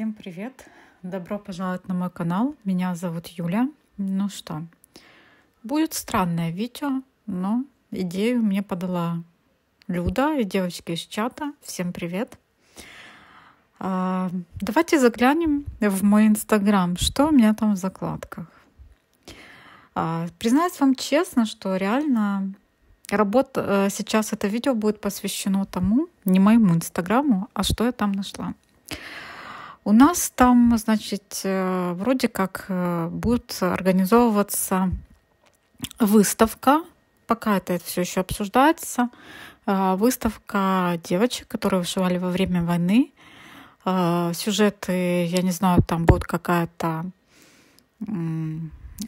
Всем привет! Добро пожаловать на мой канал. Меня зовут Юля. Ну что, будет странное видео, но идею мне подала Люда и девочки из чата. Всем привет! А, давайте заглянем в мой инстаграм, что у меня там в закладках. А, признаюсь вам честно, что реально работа э, сейчас это видео будет посвящено тому, не моему инстаграму, а что я там нашла. У нас там, значит, э, вроде как э, будет организовываться выставка, пока это все еще обсуждается, э, выставка девочек, которые вышивали во время войны. Сюжеты, я не знаю, там будет какая-то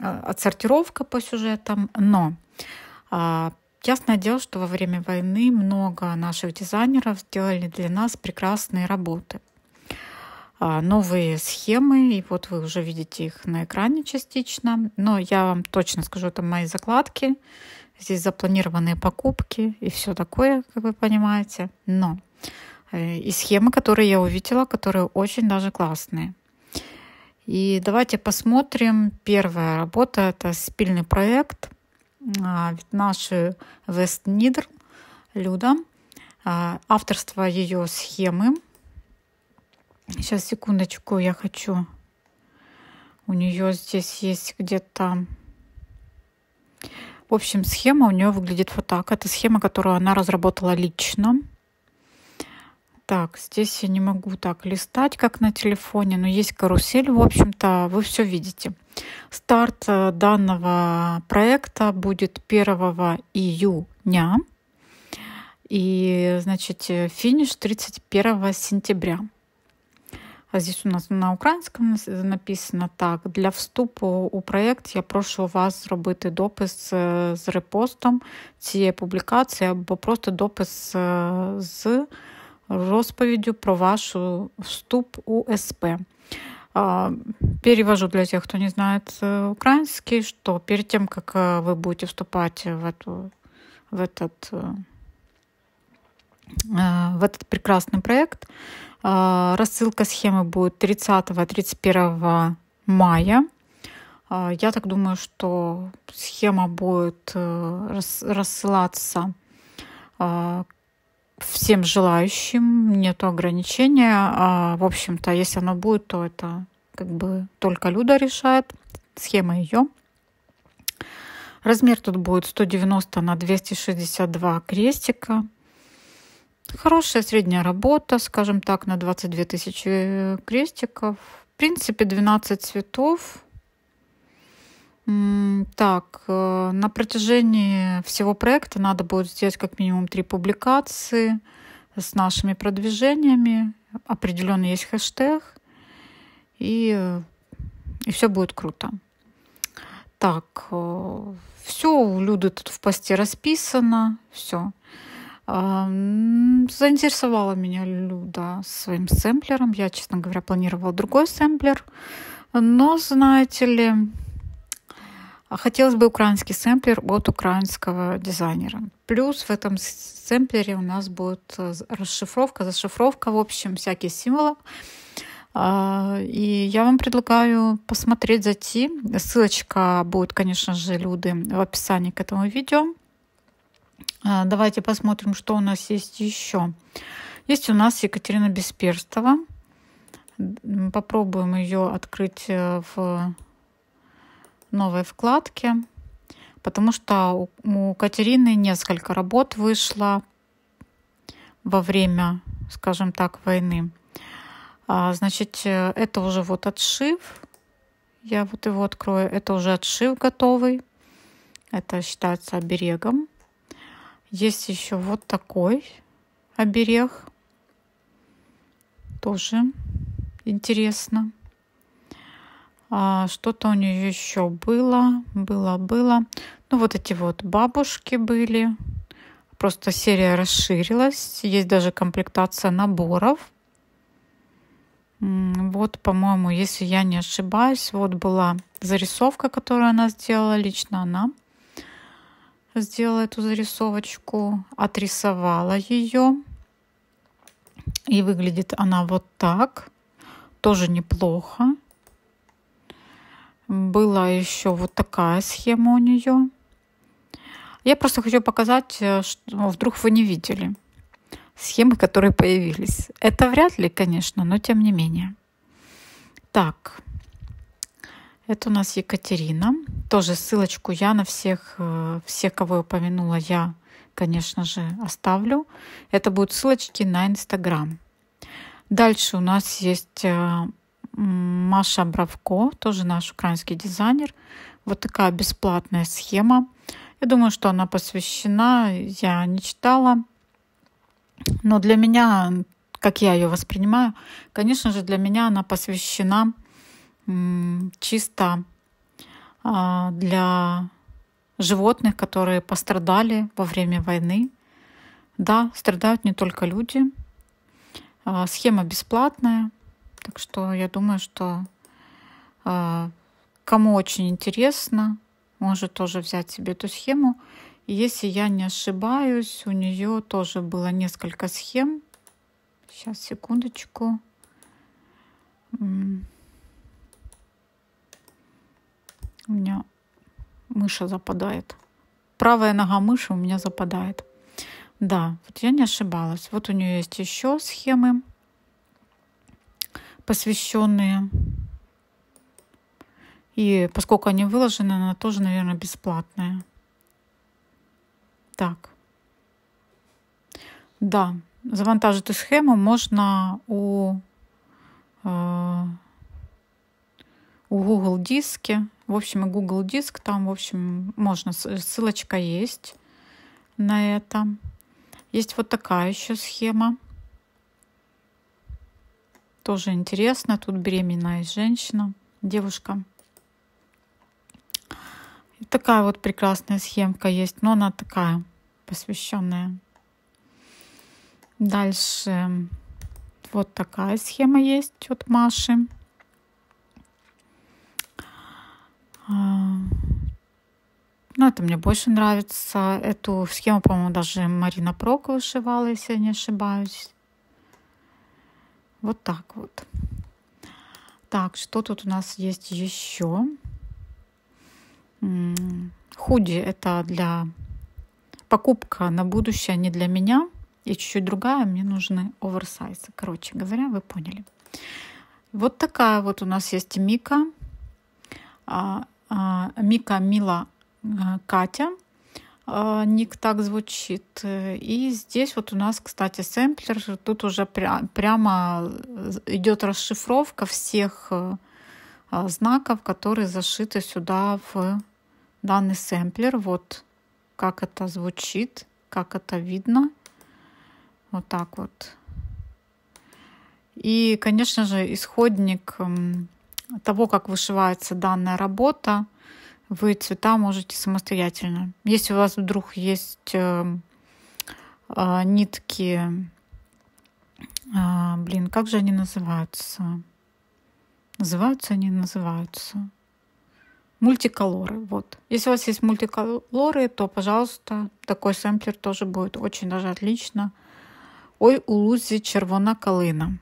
отсортировка по сюжетам, но ясное дело, что во время войны много наших дизайнеров сделали для нас прекрасные работы. А, новые схемы, и вот вы уже видите их на экране частично. Но я вам точно скажу, это мои закладки. Здесь запланированные покупки и все такое, как вы понимаете. Но э, и схемы, которые я увидела, которые очень даже классные. И давайте посмотрим. Первая работа — это спильный проект. А, наши Вест Нидр, Люда. А, авторство ее схемы — Сейчас, секундочку, я хочу... У нее здесь есть где-то... В общем, схема у нее выглядит вот так. Это схема, которую она разработала лично. Так, здесь я не могу так листать, как на телефоне, но есть карусель, в общем-то, вы все видите. Старт э, данного проекта будет 1 июня. И, значит, э, финиш 31 сентября. А здесь у нас на українському написано так: для вступу у проєкт я прошу вас зробити допис з репостом цієї публікації або просто допис з розповіддю про ваш вступ у СП. Перевожу для тех, кто не знает украинский, что перед тем, как вы будете вступать в, эту, в, этот, в этот прекрасный проект, а, рассылка схемы будет 30-31 мая. А, я так думаю, что схема будет э, рассылаться а, всем желающим, нету ограничения. В общем-то, если оно будет, то это как бы только Люда решает. Схема ее. Размер тут будет 190 на 262 крестика. Хорошая средняя работа, скажем так, на 22 тысячи крестиков. В принципе, 12 цветов. Так, э, на протяжении всего проекта надо будет сделать как минимум три публикации с нашими продвижениями. Определенно есть хэштег. И, и все будет круто. Так, э, все у Люды тут в посте расписано. Все. Заинтересовала меня Люда своим сэмплером. Я, честно говоря, планировала другой сэмплер. Но, знаете ли, хотелось бы украинский сэмплер от украинского дизайнера. Плюс в этом сэмплере у нас будет расшифровка, зашифровка, в общем, всякие символы. А, и я вам предлагаю посмотреть, зайти. Ссылочка будет, конечно же, Люды в описании к этому видео. А, давайте посмотрим, что у нас есть еще. Есть у нас Екатерина Бесперстова. Попробуем ее открыть э, в новой вкладке, потому что у Катерины несколько работ вышло во время, скажем так, войны. А, значит, э, это уже вот отшив. Я вот его открою. Это уже отшив готовый. Это считается оберегом. Есть еще вот такой оберег. Тоже интересно. А, что-то у нее еще было, было, было. Ну, вот эти вот бабушки были. Просто серия расширилась. Есть даже комплектация наборов. Вот, по-моему, если я не ошибаюсь, вот была зарисовка, которую она сделала, лично она сделала эту зарисовочку, отрисовала ее. И выглядит она вот так. тоже неплохо. Была еще вот такая схема у нее. Я просто хочу показать, э, что вдруг вы не видели схемы, которые появились. Это вряд ли, конечно, но тем не менее. Так, это у нас Екатерина. Тоже ссылочку я на всех, э, всех, кого я упомянула, я, конечно же, оставлю. Это будут ссылочки на Инстаграм. Дальше у нас есть э, Маша Бравко, тоже наш украинский дизайнер. Вот такая бесплатная схема. Я думаю, что она посвящена, я не читала. Но для меня, как я ее воспринимаю, конечно же, для меня она посвящена чисто а, для животных, которые пострадали во время войны. Да, страдают не только люди. А, схема бесплатная, так что я думаю, что а, кому очень интересно, может тоже взять себе эту схему. Если я не ошибаюсь, у нее тоже было несколько схем. Сейчас, секундочку. У меня мыша западает. Правая нога мыши у меня западает. Да, вот я не ошибалась. Вот у нее есть еще схемы, посвященные. И поскольку они выложены, она тоже, наверное, бесплатная. Так. Да, завантажити схему можна у, э, у Google диске. В общем, и Google диск там, в общем, можно, ссылочка есть на это. Есть вот такая еще схема. Тоже интересно. Тут беременная женщина, девушка. И такая вот прекрасная схемка есть, но она такая посвященная. Дальше вот такая схема есть от Маши. А, ну, это мне больше нравится. Эту схему, по-моему, даже Марина Прок вышивала, если я не ошибаюсь. Вот так вот. Так, что тут у нас есть еще? Худи это для покупка на будущее не для меня и чуть-чуть другая. Мне нужны оверсайзы. Короче говоря, вы поняли. Вот такая вот у нас есть Мика. А, Мика Мила а, Катя. А, ник так звучит. И здесь вот у нас, кстати, сэмплер. Тут уже пря прямо идет расшифровка всех а, знаков, которые зашиты сюда в данный сэмплер. Вот как это звучит, как это видно. Вот так вот. И, конечно же, исходник того, как вышивается данная работа, вы цвета можете самостоятельно. Если у вас вдруг есть э, э, нитки, э, блин, как же они называются? Называются они, называются. Мультиколоры, вот. Если у вас есть мультиколоры, то, пожалуйста, такой сэмплер тоже будет очень даже отлично. Ой, у Лузи червона калина.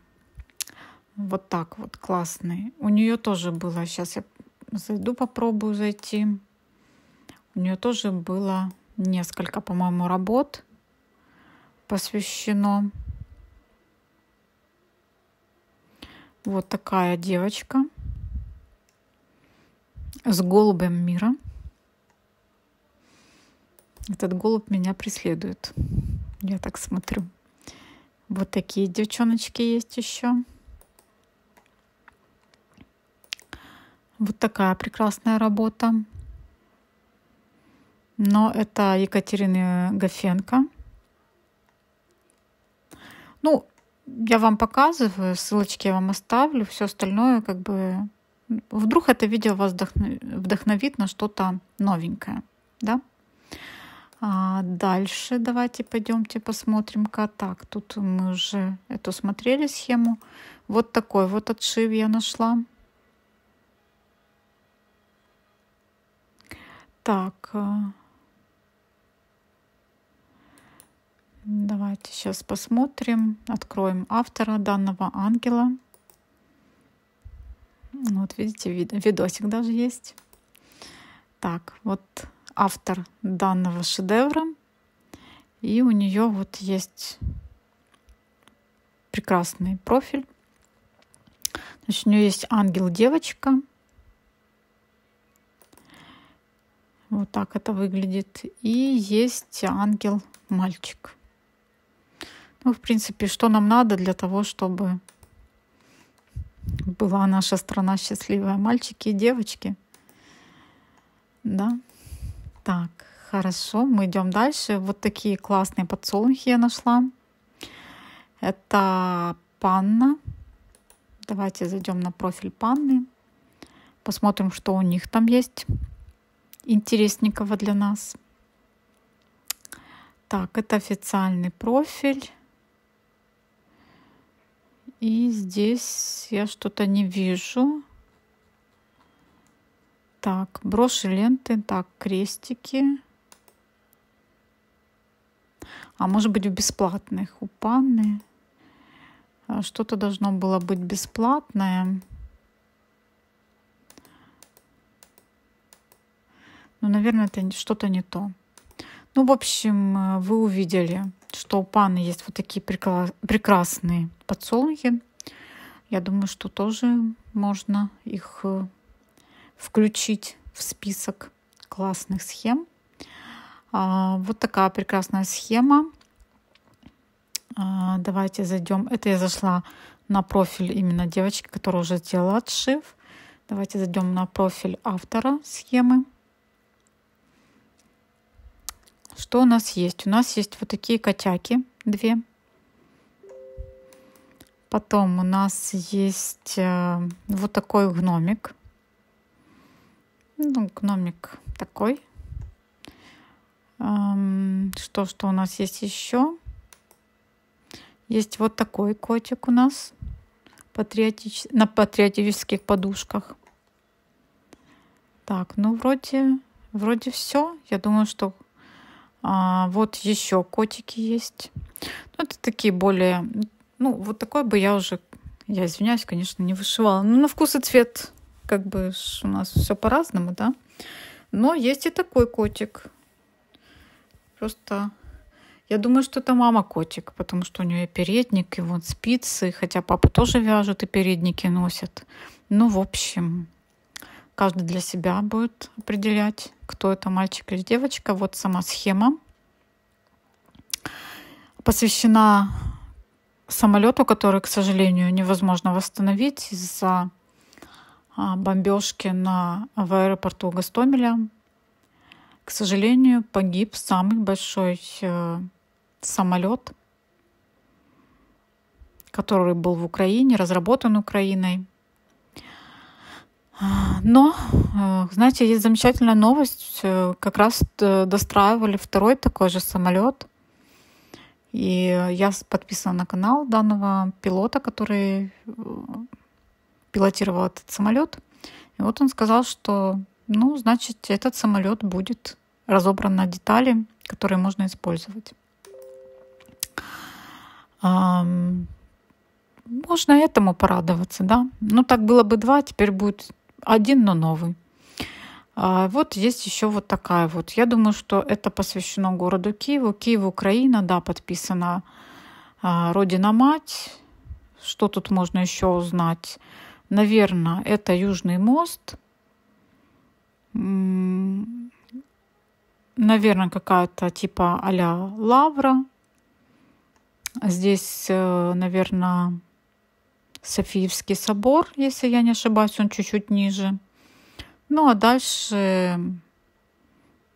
Вот так вот, классный. У нее тоже было, сейчас я зайду, попробую зайти. У нее тоже было несколько, по-моему, работ посвящено. Вот такая девочка с голубем мира. Этот голубь меня преследует. Я так смотрю. Вот такие девчоночки есть еще. Вот такая прекрасная работа. Но это Екатерины Гофенко. Ну, я вам показываю, ссылочки я вам оставлю, все остальное как бы Вдруг это видео вас вдохновит на что-то новенькое, да? А дальше давайте пойдемте посмотрим-ка. Так, тут мы уже эту смотрели схему. Вот такой вот отшив я нашла. Так, э, давайте сейчас посмотрим, откроем автора данного ангела. Вот видите, вид видосик даже есть. Так, вот автор данного шедевра. И у нее вот есть прекрасный профиль. Значит, у нее есть ангел-девочка. Вот так это выглядит. И есть ангел-мальчик. Ну, в принципе, что нам надо для того, чтобы была наша страна счастливая. Мальчики и девочки. Да. Так, хорошо, мы идем дальше. Вот такие классные подсолнухи я нашла. Это панна. Давайте зайдем на профиль панны. Посмотрим, что у них там есть интересненького для нас. Так, это официальный профиль. И здесь я что-то не вижу. Так, броши ленты, так, крестики. А может быть в бесплатных у панны. А что-то должно было быть бесплатное. Ну, наверное, это что-то не то. Ну, в общем, вы увидели, что у паны есть вот такие прекрасные подсолнухи. Я думаю, что тоже можно их э, включить в список классных схем. А, вот такая прекрасная схема. А, давайте зайдем. Это я зашла на профиль именно девочки, которая уже сделала отшив. Давайте зайдем на профиль автора схемы. Что у нас есть? У нас есть вот такие котяки, две. Потом у нас есть э, вот такой гномик. Ну, гномик такой. Эм, что, что у нас есть еще? Есть вот такой котик у нас патриотич... на патриотических подушках. Так, ну вроде, вроде все. Я думаю, что а, вот еще котики есть. Ну, это такие более... Ну, вот такой бы я уже, я извиняюсь, конечно, не вышивала. Ну, на вкус и цвет как бы у нас все по-разному, да. Но есть и такой котик. Просто я думаю, что это мама котик, потому что у нее и передник, и вот спицы, хотя папа тоже вяжет и передники носит. Ну, в общем, каждый для себя будет определять, кто это мальчик или девочка. Вот сама схема посвящена самолету, который, к сожалению, невозможно восстановить из-за а, бомбежки на, в аэропорту Гастомеля. К сожалению, погиб самый большой э, самолет, который был в Украине, разработан Украиной. Но, э, знаете, есть замечательная новость. Э, как раз э, достраивали второй такой же самолет. И я подписана на канал данного пилота, который пилотировал этот самолет. И вот он сказал, что, ну, значит, этот самолет будет разобран на детали, которые можно использовать. Можно этому порадоваться, да. Ну, так было бы два, теперь будет один, но новый. А вот есть еще вот такая вот. Я думаю, что это посвящено городу Киеву. Киев, Украина, да, подписана а, Родина Мать. Что тут можно еще узнать? Наверное, это Южный мост. Наверное, какая-то типа а-ля Лавра. Здесь, э, наверное, Софиевский собор, если я не ошибаюсь, он чуть-чуть ниже. Ну а дальше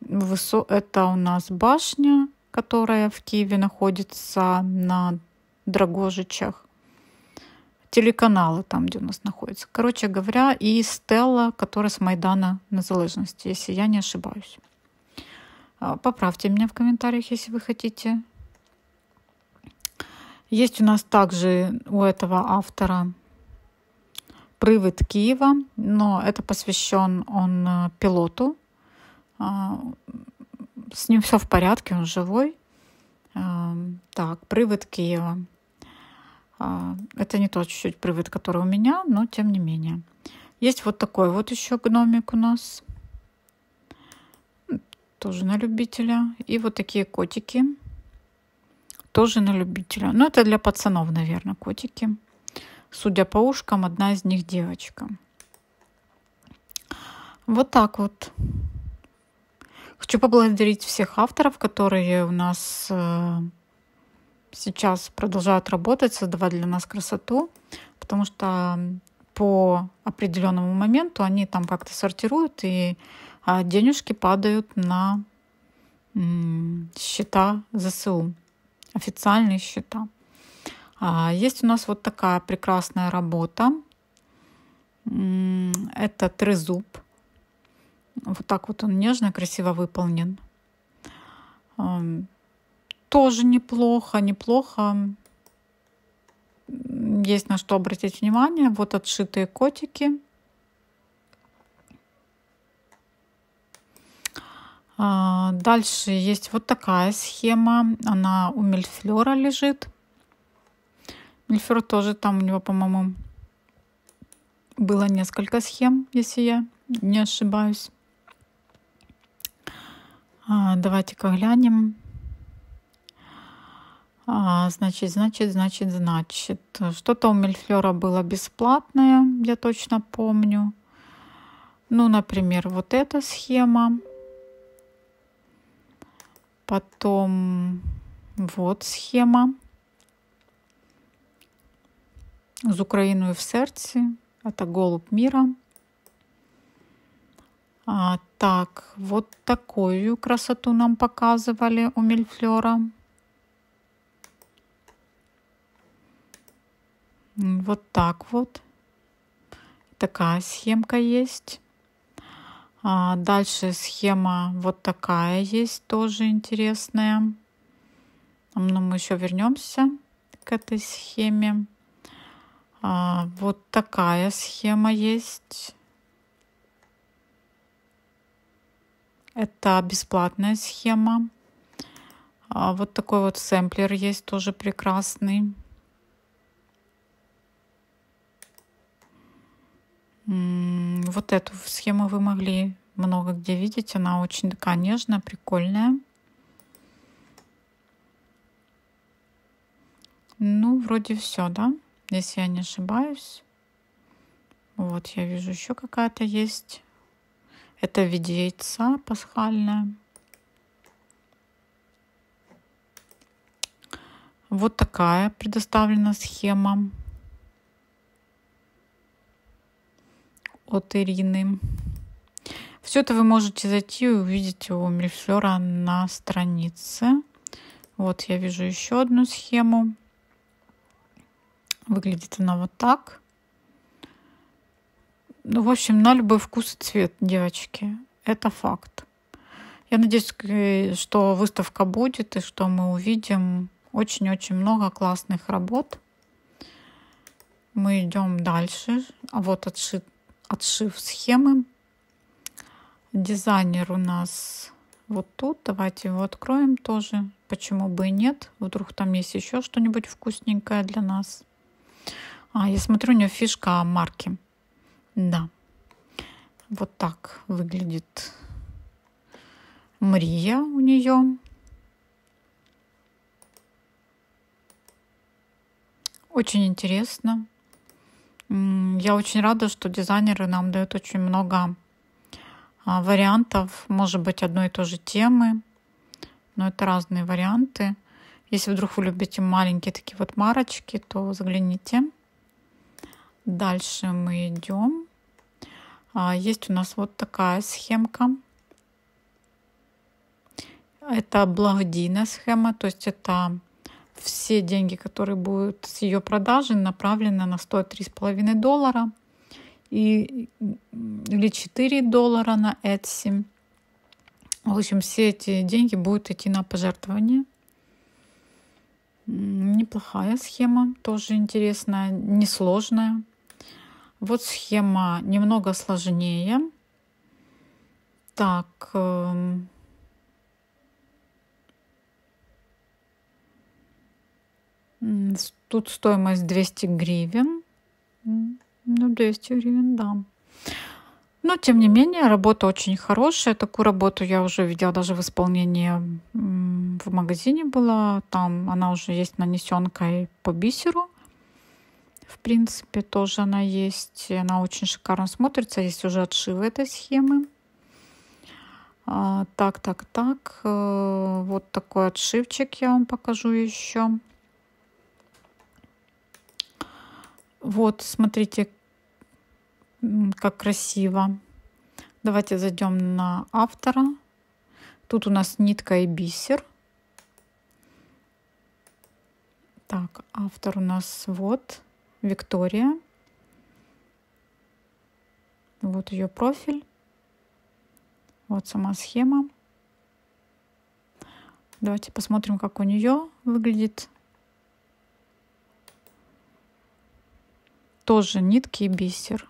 это у нас башня, которая в Киеве находится на Драгожичах. Телеканалы там, где у нас находится. Короче говоря, и Стелла, которая с Майдана Незалежности, если я не ошибаюсь. А, поправьте меня в комментариях, если вы хотите. Есть у нас также у этого автора «Привыд Киева», но это посвящен он э, пилоту. А, с ним все в порядке, он живой. А, так, «Привыд Киева». А, это не тот чуть-чуть привыд, который у меня, но тем не менее. Есть вот такой вот еще гномик у нас. Тоже на любителя. И вот такие котики. Тоже на любителя. Ну, это для пацанов, наверное, котики. Судя по ушкам, одна из них девочка. Вот так вот. Хочу поблагодарить всех авторов, которые у нас э, сейчас продолжают работать, создавать для нас красоту, потому что по определенному моменту они там как-то сортируют, и а, денежки падают на счета ЗСУ, официальные счета. А, есть у нас вот такая прекрасная работа. Это трезуб. Вот так вот он нежно, красиво выполнен. Тоже неплохо, неплохо. Есть на что обратить внимание. Вот отшитые котики. Дальше есть вот такая схема. Она у Мельфлера лежит. Мельфлер тоже там у него, по-моему, было несколько схем, если я не ошибаюсь. А, давайте-ка глянем. А, значит, значит, значит, значит. Что-то у Мельфлера было бесплатное, я точно помню. Ну, например, вот эта схема. Потом вот схема. З Україною в сердце. Это голубь мира. А, так, вот такую красоту нам показывали у Мельфлера. Вот так вот. Такая схемка есть. А дальше схема вот такая есть, тоже интересная. Но мы еще вернемся к этой схеме. А, вот такая схема есть. Это бесплатная схема. А вот такой вот сэмплер есть, тоже прекрасный. Вот эту схему вы могли много где видеть. Она очень такая нежная, прикольная. Ну, вроде все, да? Если я не ошибаюсь. Вот, я вижу еще какая-то есть. Это в виде яйца пасхальное. Вот такая предоставлена схема. От Ирины. Все это вы можете зайти и увидеть у Мильфлера на странице. Вот я вижу еще одну схему. Выглядит она вот так. Ну, в общем, на любой вкус и цвет, девочки. Это факт. Я надеюсь, что выставка будет и что мы увидим очень-очень много классных работ. Мы идем дальше. А вот отшит отшив схемы. Дизайнер у нас вот тут. Давайте его откроем тоже. Почему бы и нет? Вдруг там есть еще что-нибудь вкусненькое для нас. А, я смотрю, у нее фишка марки. Да. Вот так выглядит Мрия у нее. Очень интересно. Я очень рада, что дизайнеры нам дают очень много а, вариантов, может быть, одной и той же темы, но это разные варианты. Если вдруг вы любите маленькие такие вот марочки, то загляните. Дальше мы идем. А, есть у нас вот такая схемка. Это благодійная схема, то есть это все деньги, которые будут с ее продажи, направлены на стоит 3,5 доллара и, или 4 доллара на Etsy. В общем, все эти деньги будут идти на пожертвование. Неплохая схема, тоже интересная, несложная. Вот схема немного сложнее. Так, Тут стоимость 200 гривен. Ну, 200 гривен, да. Но, тем не менее, работа очень хорошая. Такую работу я уже видела даже в исполнении в магазине была. Там она уже есть нанесенкой по бисеру. В принципе, тоже она есть. Она очень шикарно смотрится. Есть уже отшивы этой схемы. А, так, так, так. Э, вот такой отшивчик я вам покажу еще. Вот, смотрите, как красиво. Давайте зайдем на автора. Тут у нас нитка и бисер. Так, автор у нас вот Виктория. Вот ее профиль. Вот сама схема. Давайте посмотрим, как у нее выглядит. Тоже нитки и бисер.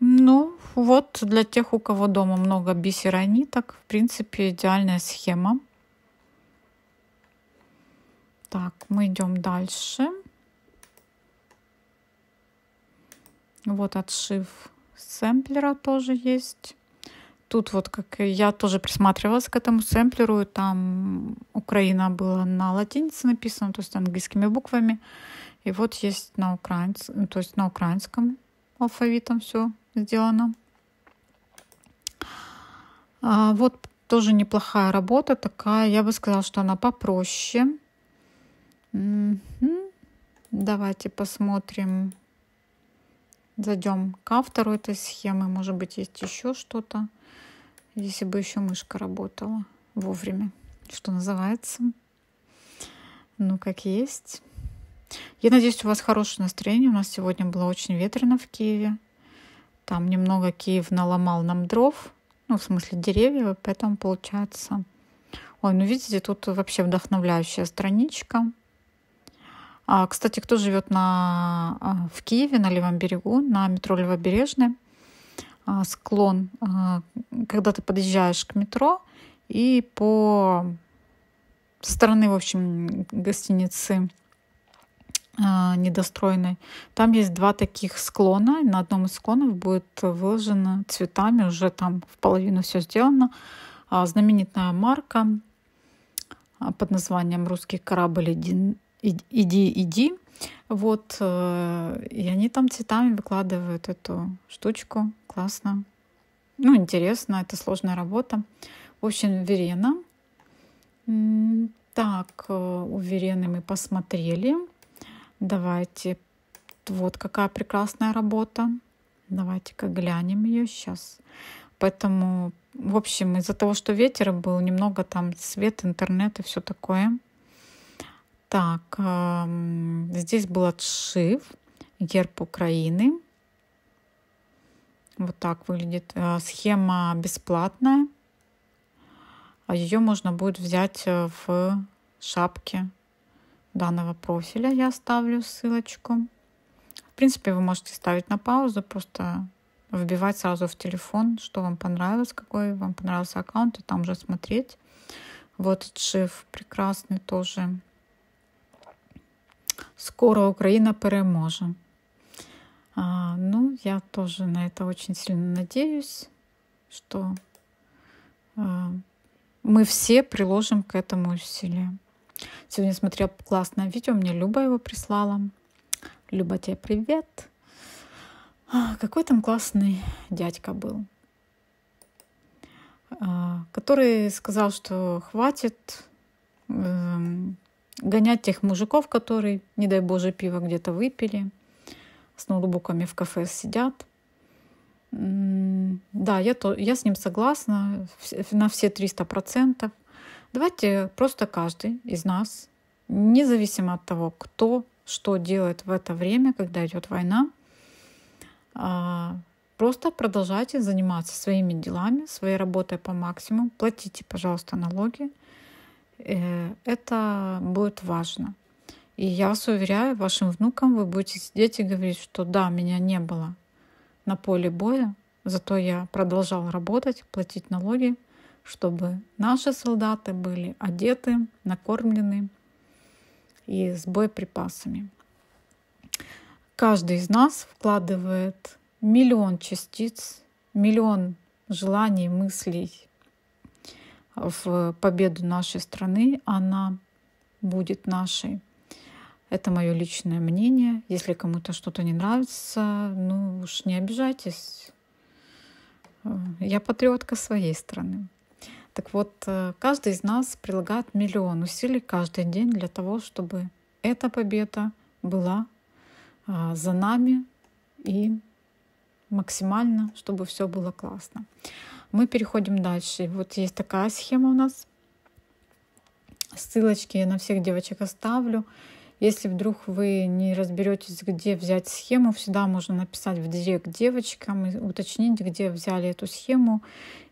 Ну, вот для тех, у кого дома много бисера и ниток, в принципе, идеальная схема. Так, мы идем дальше. Вот отшив сэмплера тоже есть. Тут вот как я тоже присматривалась к этому сэмплеру, там Украина была на латинице написано, то есть английскими буквами. И вот есть на украинском, то есть на украинском алфавитом все сделано. А вот тоже неплохая работа такая. Я бы сказала, что она попроще. Угу. Давайте посмотрим. Зайдем к автору этой схемы. Может быть, есть еще что-то. Если бы еще мышка работала вовремя, что называется. Ну, как есть. Я надеюсь, у вас хорошее настроение. У нас сегодня было очень ветрено в Киеве. Там немного Киев наломал нам дров, ну, в смысле деревьев, поэтому получается... Ой, ну видите, тут вообще вдохновляющая страничка. А, кстати, кто живет на, а, в Киеве, на левом берегу, на метро Левобережный, а, склон, а, когда ты подъезжаешь к метро, и по стороны, в общем, гостиницы недостроенной. Там есть два таких склона. На одном из склонов будет выложено цветами, уже там в половину все сделано. Знаменитая марка под названием «Русский корабль иди, иди, иди». Вот, э, и они там цветами выкладывают эту штучку. Классно. Ну, интересно, это сложная работа. В общем, Верена. Так, э, у Верены мы посмотрели. Давайте. Вот какая прекрасная работа. Давайте-ка глянем ее сейчас. Поэтому, в общем, из-за того, что ветер был, немного там свет, интернет и все такое. Так, здесь был отшив, герб Украины. Вот так выглядит. Э, схема бесплатная. А ее можно будет взять э, в шапке данного профиля я оставлю ссылочку. В принципе, вы можете ставить на паузу, просто вбивать сразу в телефон, что вам понравилось, какой вам понравился аккаунт, и там уже смотреть. Вот отшив прекрасный тоже. Скоро Украина переможе. А, ну, я тоже на это очень сильно надеюсь, что а, мы все приложим к этому усилия. Сегодня смотрела классное видео, мне Люба его прислала. Люба, тебе привет. А, какой там классный дядька был, а, который сказал, что хватит эм, гонять тех мужиков, которые, не дай боже, пиво где-то выпили, с ноутбуками в кафе сидят. Да, я, то, я с ним согласна на все 300%. Давайте просто каждый из нас, независимо от того, кто что делает в это время, когда идет война, а, просто продолжайте заниматься своими делами, своей работой по максимуму, платите, пожалуйста, налоги. Э, это будет важно. И я вас уверяю, вашим внукам вы будете сидеть и говорить, что да, меня не было на поле боя, зато я продолжал работать, платить налоги, чтобы наши солдаты были одеты, накормлены и с боеприпасами. каждый из нас вкладывает миллион частиц, миллион желаний, мыслей в победу нашей страны. Она будет нашей. Это мое личное мнение. Если кому-то что-то не нравится, ну уж не обижайтесь. Я патриотка своей страны. Так вот, э, каждый из нас прилагает миллион усилий каждый день для того, чтобы эта победа была а, за нами и максимально, чтобы все было классно. Мы переходим дальше. Вот есть такая схема у нас. Ссылочки я на всех девочек оставлю. Если вдруг вы не разберетесь, где взять схему, всегда можно написать в директ девочкам и уточнить, где взяли эту схему.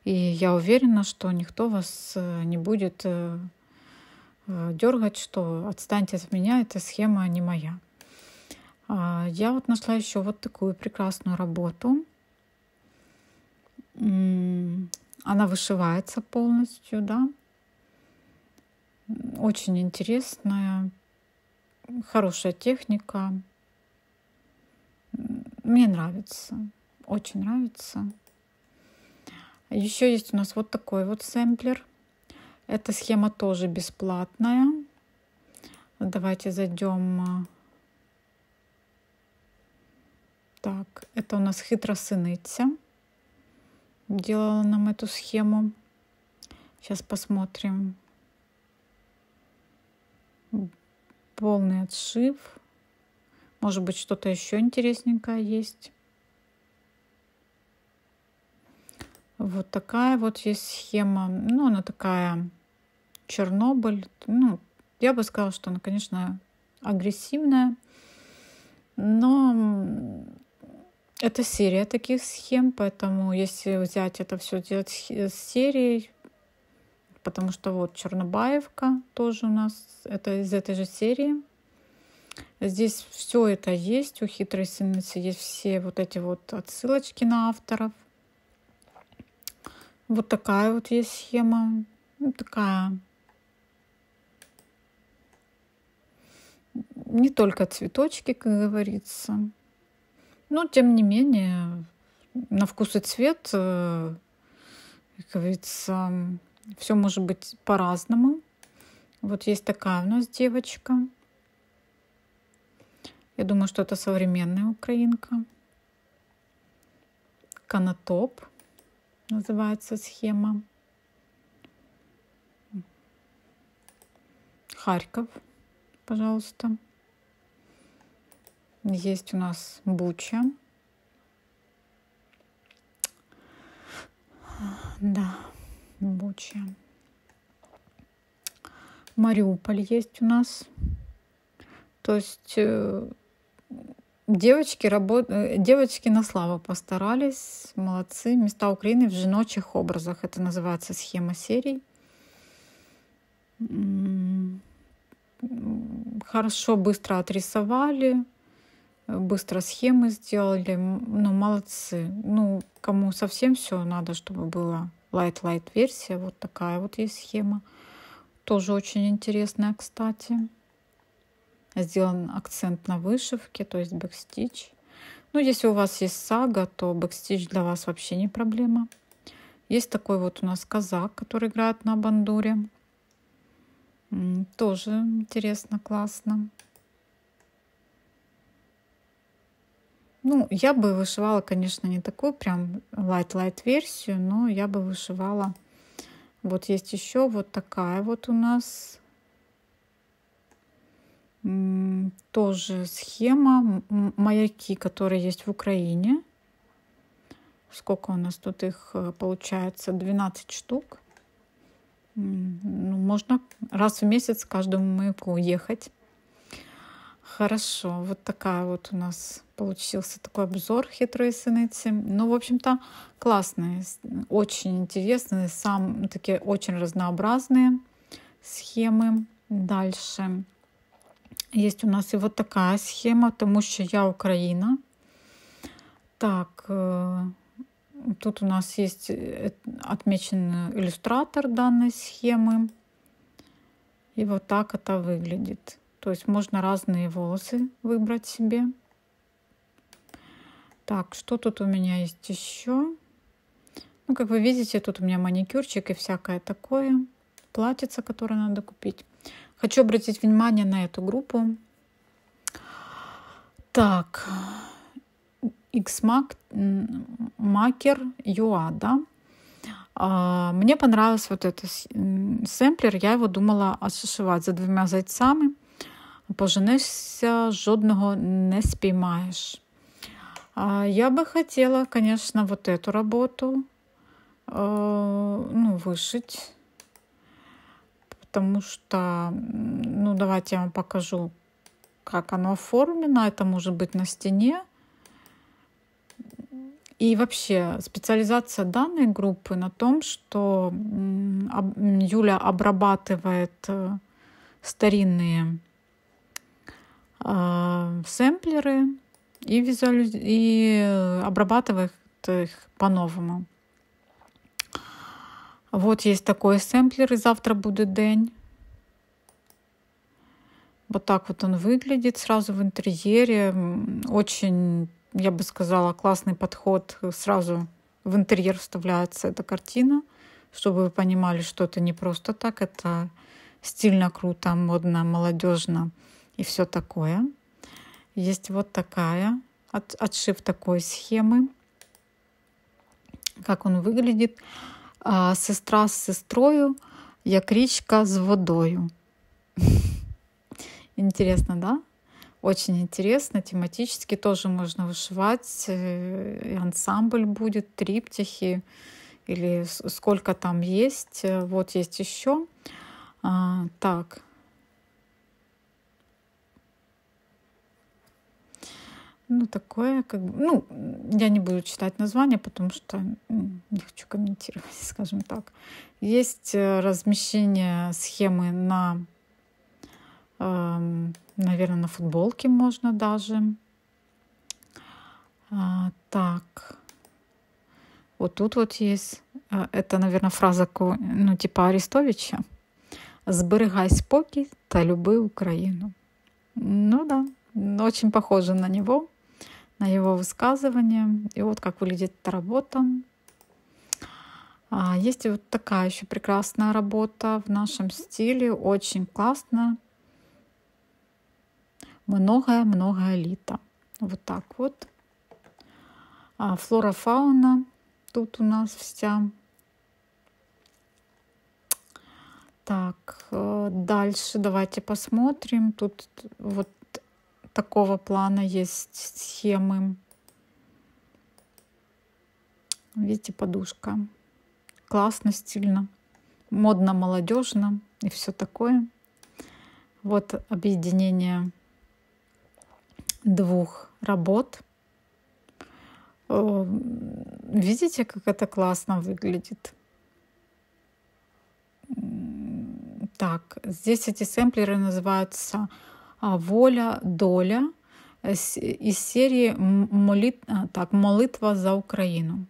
И я уверена, что никто вас э, не будет э, э, дергать, что отстаньте от меня, эта схема не моя. А, я вот нашла еще вот такую прекрасную работу. Она вышивается полностью, да. Очень интересная, хорошая техника. Мне нравится, очень нравится. Еще есть у нас вот такой вот сэмплер. Эта схема тоже бесплатная. Давайте зайдем. Так, это у нас хитросыныця. Делала нам эту схему. Сейчас посмотрим полный отшив. Может быть, что-то еще интересненькое есть. Вот такая вот есть схема. Ну, она такая Чернобыль. Ну, я бы сказала, что она, конечно, агрессивная. Но это серия таких схем, поэтому если взять это все делать с серией, потому что вот Чернобаевка тоже у нас, это из этой же серии. Здесь все это есть, у хитрой сынницы есть все вот эти вот отсылочки на авторов. Вот такая вот есть схема, ну, такая не только цветочки, как говорится. Но, тем не менее, на вкус и цвет, э, как говорится, все может быть по-разному. Вот есть такая у нас девочка. Я думаю, что это современная украинка. Канатоп называется схема. Харьков, пожалуйста. Есть у нас Буча. Да. Буча. Мариуполь есть у нас. То есть э, девочки, работ... Э, девочки на славу постарались, молодцы. Места Украины в женочих образах. Это называется схема серий. Хорошо, быстро отрисовали, быстро схемы сделали. Ну, молодцы. Ну, кому совсем все надо, чтобы было Light-Light версия. Вот такая вот есть схема. Тоже очень интересная, кстати. Сделан акцент на вышивке, то есть backstitch. Ну, если у вас есть сага, то backstitch для вас вообще не проблема. Есть такой вот у нас казак, который играет на бандуре. Тоже интересно, классно. Ну, я бы вышивала, конечно, не такую прям light-light версию, но я бы вышивала. Вот есть еще вот такая вот у нас тоже схема маяки, которые есть в Украине. Сколько у нас тут их э, получается? 12 штук. Ну, можно раз в месяц каждому маяку ехать. Хорошо, вот такая вот у нас получился такой обзор хитрой сыницы. Ну, в общем-то, классные, очень интересные, сам такие очень разнообразные схемы. Дальше есть у нас и вот такая схема, потому что я Украина. Так, э, тут у нас есть э, отмечен иллюстратор данной схемы. И вот так это выглядит. То есть можно разные волосы выбрать себе. Так, что тут у меня есть еще? Ну, как вы видите, тут у меня маникюрчик и всякое такое. Платьице, которое надо купить. Хочу обратить внимание на эту группу. Так, Xmac Maker UA, да? А, мне понравился вот этот семплер. Я его думала отшивати за двумя зайцами. Поженишся, жодного не спіймаєш. А, я бы хотела, конечно, вот эту работу ну, вышить. Потому что, ну, давайте я вам покажу, как оно оформлено. Это может быть на стене. И вообще специализация данной группы на том, что Юля обрабатывает э, старинные сэмплеры и, визуализ... и обрабатывает их по-новому. Вот есть такой сэмплер, и завтра будет день. Вот так вот он выглядит сразу в интерьере. Очень, я бы сказала, классный подход. Сразу в интерьер вставляется эта картина, чтобы вы понимали, что это не просто так, это стильно, круто, модно, молодежно и все такое. Есть вот такая, от, отшив такой схемы, как он выглядит а, сестра з сестрою, як річка з водою. Интересно, да? Очень интересно, тематически тоже можно вышивать. Э, и ансамбль будет, триптихи или сколько там есть. Вот есть еще. А, так, Ну, такое, как бы, ну, я не буду читать название, потому что не хочу комментировать, скажем так. Есть э, размещение схемы на, э, наверное, на футболке можно даже. А, так, вот тут вот есть, э, это, наверное, фраза, ну, типа Арестовича. «Зберігай спокій та люби Украину». Ну да, очень похоже на него на его высказывание. И вот как выглядит эта работа. А, есть вот такая еще прекрасная работа в нашем стиле, очень классная. Многое-многое лито. Вот так вот. А, флора, фауна тут у нас вся. Так, э, дальше давайте посмотрим. Тут вот такого плана есть схемы. Видите, подушка. Классно, стильно, модно, молодежно и все такое. Вот объединение двух работ. Видите, как это классно выглядит? Так, здесь эти сэмплеры называются воля, доля из серии молит... так, молитва за Украину.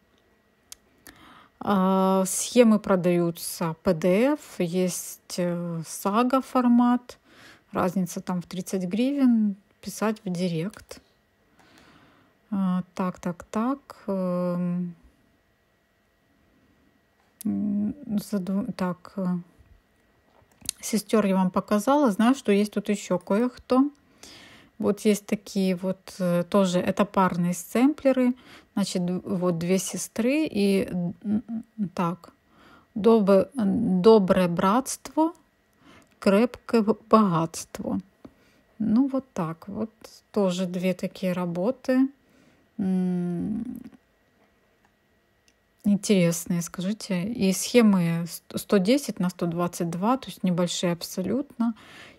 А, схемы продаются PDF, есть э, сага формат, разница там в 30 гривен, писать в директ. А, так, так, так. Эм, так, э, сестер я вам показала. Знаю, что есть тут еще кое-кто. Вот есть такие вот э, тоже, это парные сцемплеры. Значит, вот две сестры и так. Добре, доброе братство, крепкое богатство. Ну, вот так вот. Тоже две такие работы интересные, скажите. И схемы 110 на 122, то есть небольшие абсолютно.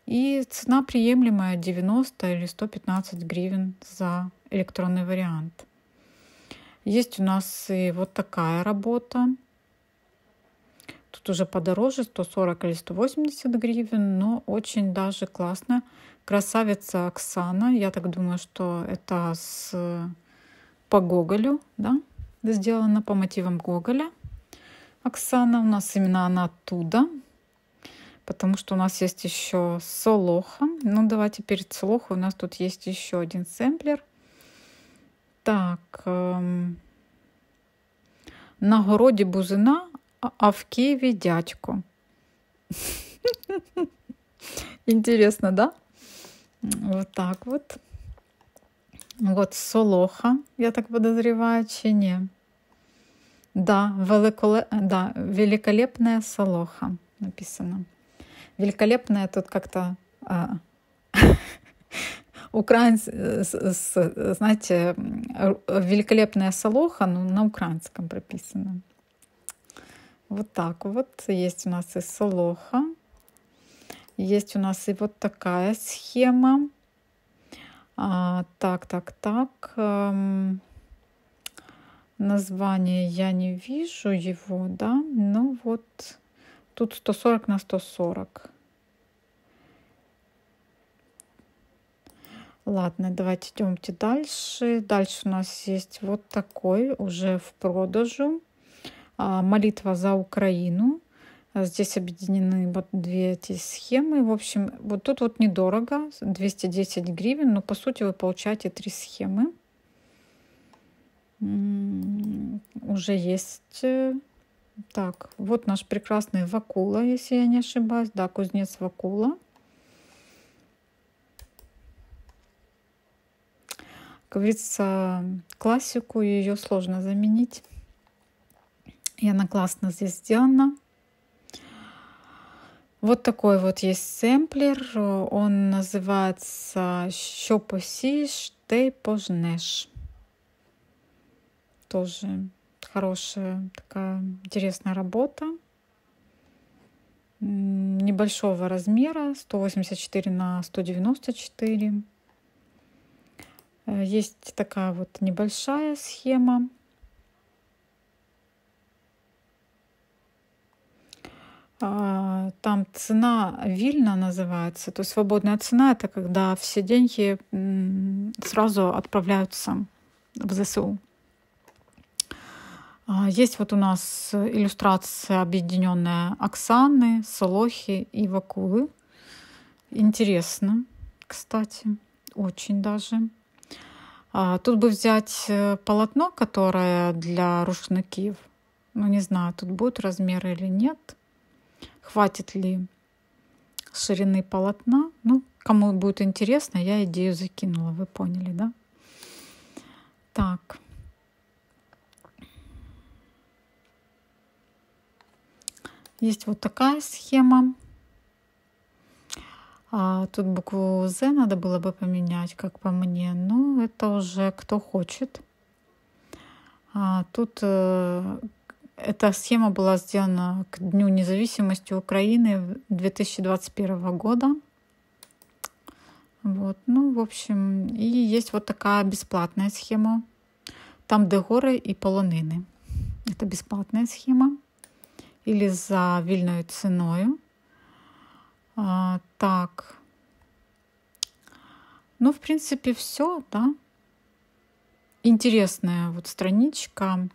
И цена приемлемая 90 или 115 гривен за электронный вариант. Есть у нас и вот такая работа. Тут уже подороже, 140 или 180 гривен, но очень даже классно. Красавица Оксана, я так думаю, что это с по Гоголю, да? сделана по мотивам Гоголя. Оксана у нас именно она оттуда, потому что у нас есть еще Солоха. Ну, давайте перед Солохой у нас тут есть еще один сэмплер. Так. Ем, на городі бузина, а в Києві дядько. Интересно, да? Вот так вот. Вот Солоха, я так подозреваю, чи не. да, великоле... да, великолепная Солоха написано. Великолепная тут как-то а, украинц, знаете, великолепная Солоха, ну, на украинском прописано. Вот так вот. Есть у нас и Солоха. Есть у нас и вот такая схема. А, так, так, так. Эм, название я не вижу его, да. Ну вот тут 140 на 140. Ладно, давайте идемте дальше. Дальше у нас есть вот такой уже в продажу. А, молитва за Украину. Здесь объединены вот две эти схемы. В общем, вот тут вот недорого, 210 гривен, но по сути вы получаете три схемы. Уже есть. Э, так, вот наш прекрасный Вакула, если я не ошибаюсь. Да, кузнец Вакула. Как говорится, классику ее сложно заменить. И она классно здесь сделана. Вот такой вот есть сэмплер. Он называется «Що посієш, те пожнеш». Тоже хорошая такая интересная работа. Небольшого размера, 184 на 194. Э, есть такая вот небольшая схема. А, там цена Вильна называется, то есть свободная цена это когда все деньги сразу отправляются в ЗСУ. А, есть вот у нас иллюстрация объединенная Оксаны, Солохи и Вакулы. Интересно, кстати, очень даже. А, тут бы взять э, полотно, которое для рушников. Ну, не знаю, тут будет размер или нет хватит ли ширины полотна. Ну, кому будет интересно, я идею закинула, вы поняли, да? Так. Есть вот такая схема. А, тут букву Z надо было бы поменять, как по мне. Ну, это уже кто хочет. А, тут э, эта схема была сделана к Дню независимости Украины 2021 года. Вот, ну, в общем, и есть вот такая бесплатная схема. Там де горы и полонины. Это бесплатная схема. Или за вильною ценою. А, так. Ну, в принципе, все, да. Интересная вот страничка.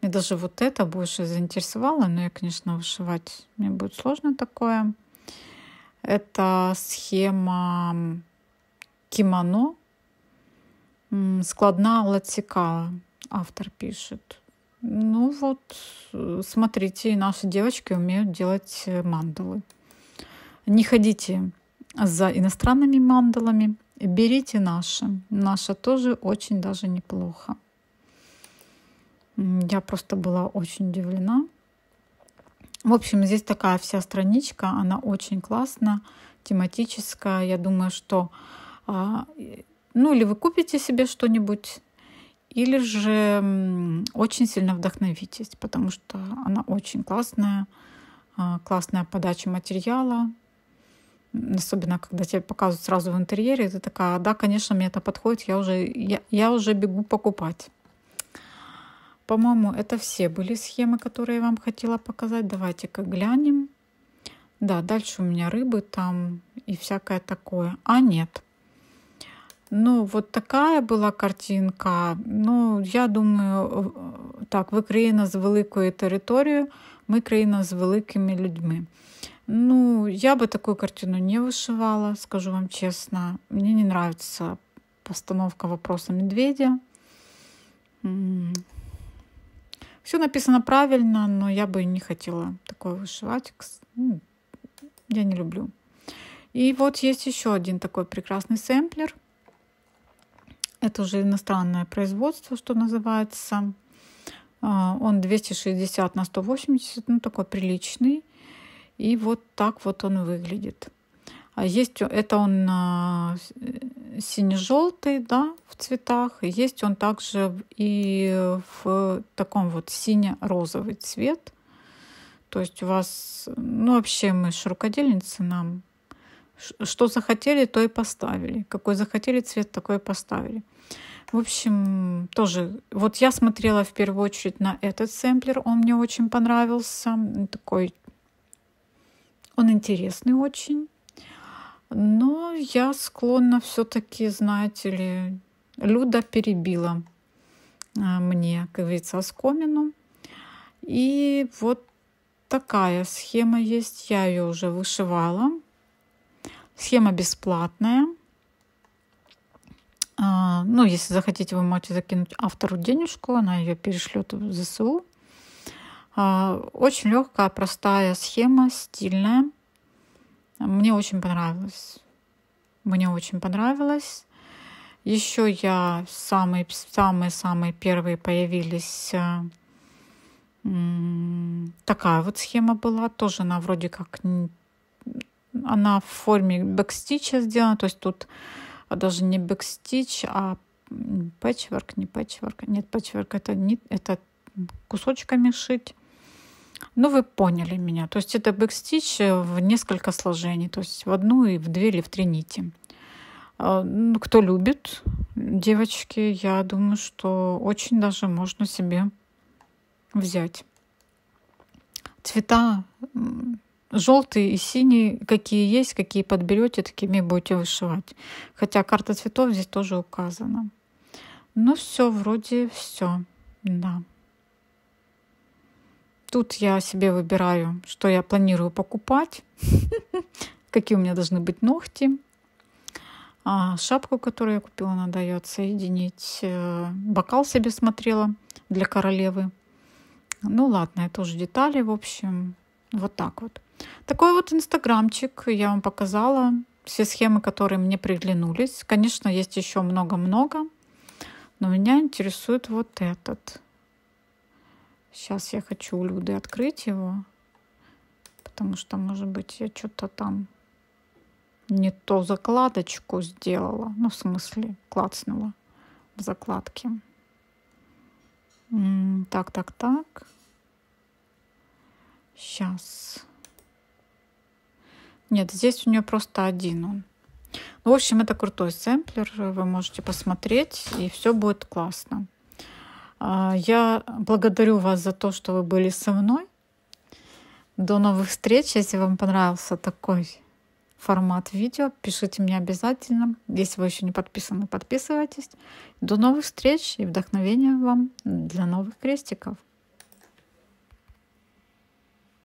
Мне даже вот это больше заинтересовало, но я, конечно, вышивать мне будет сложно такое. Это схема кимоно, складна латика, автор пишет. Ну вот, смотрите, наши девочки умеют делать мандалы. Не ходите за иностранными мандалами, берите наши. Наша тоже очень даже неплохо. Я просто была очень удивлена. В общем, здесь такая вся страничка, она очень классная, тематическая. Я думаю, что а, ну или вы купите себе что-нибудь, или же очень сильно вдохновитесь, потому что она очень классная, а, классная подача материала, особенно когда тебе показывают сразу в интерьере, ты такая, да, конечно, мне это подходит, я уже, я, я уже бегу покупать. По-моему, это все были схемы, которые я вам хотела показать. Давайте-ка глянем. Да, дальше у меня рыбы там и всякое такое. А нет. Ну, вот такая была картинка. Ну, я думаю, так, ви країна з великою територією, ми країна з великими людьми. Ну, я бы такую картину не вышивала, скажу вам честно. Мне не нравится постановка вопроса медведя. Все написано правильно, но я бы не хотела такое вышивать. Ну, я не люблю. И вот есть еще один такой прекрасный сэмплер. это уже иностранное производство, что называется. А, он 260 на 180, ну такой приличный. И вот так вот он выглядит. А есть это он а, сине-желтый, да, в цветах. Есть он также и в таком вот сине-розовый цвет. То есть у вас, ну вообще мы же рукодельницы, нам что захотели, то и поставили. Какой захотели цвет, такой и поставили. В общем, тоже, вот я смотрела в первую очередь на этот сэмплер, он мне очень понравился, такой, он интересный очень. Но я склонна все-таки, знаете ли, Люда перебила а, мне, как говорится, оскомину. И вот такая схема есть. Я ее уже вышивала. Схема бесплатная. А, ну, если захотите, вы можете закинуть автору денежку, она ее перешлет в ЗСУ. А, очень легкая, простая схема, стильная. Мне очень понравилось. Мне очень понравилось. Еще я самые самые самые первые появились. Э, такая вот схема была, тоже она вроде как она в форме бэкстича сделана, то есть тут даже не бэкстич, а пэтчворк, не пэтчворк. Нет, пэтчворк это, не, это кусочками шить. Ну, вы поняли меня. То есть это бэкстич в несколько сложений, то есть в одну и в две или в три нити. А, кто любит, девочки, я думаю, что очень даже можно себе взять. Цвета желтый и синий, какие есть, какие подберете, такими будете вышивать. Хотя карта цветов здесь тоже указана. Ну все, вроде все, да. Тут я себе выбираю, что я планирую покупать, какие у меня должны быть ногти. А шапку, которую я купила, надо ее отсоединить. Э, бокал себе смотрела для королевы. Ну ладно, это уже детали, в общем. Вот так вот. Такой вот инстаграмчик я вам показала. Все схемы, которые мне приглянулись. Конечно, есть еще много-много. Но меня интересует вот этот. Сейчас я хочу у Люды открыть его, потому что, может быть, я что-то там не то закладочку сделала. Ну, в смысле, клацнула в закладке. Так, так, так. Сейчас. Нет, здесь у нее просто один он. Ну, в общем, это крутой сэмплер. Вы можете посмотреть, и все будет классно. А, я благодарю вас за то, что вы были со мной. До новых встреч. Если вам понравился такой формат видео, пишите мне обязательно. Если вы еще не подписаны, подписывайтесь. До новых встреч и вдохновения вам для новых крестиков.